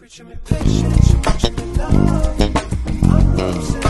Preaching me patience, preaching me love. I'm losing.